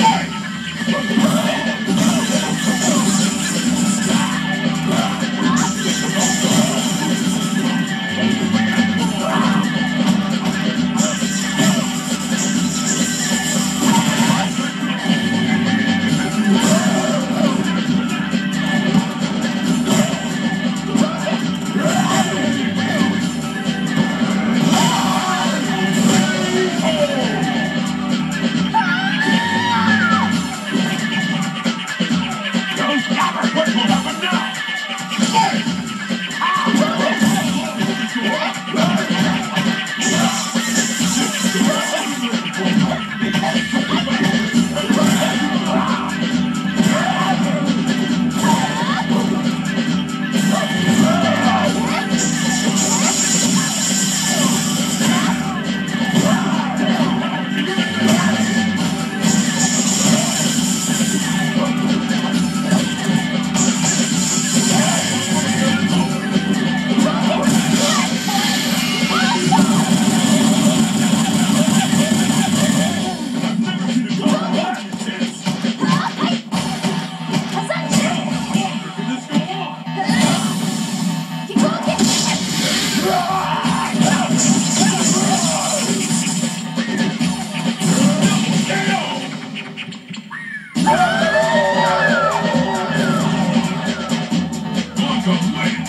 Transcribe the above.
Yeah. Oh my god.